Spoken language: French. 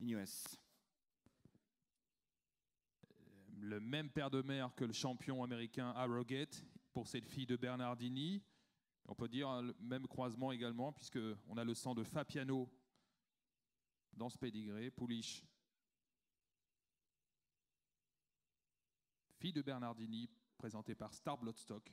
Ineos. Le même père de mère que le champion américain Arrogate pour cette fille de Bernardini. On peut dire le même croisement également, puisque on a le sang de Fapiano dans ce pédigré. Pouliche, fille de Bernardini, présentée par Star Bloodstock.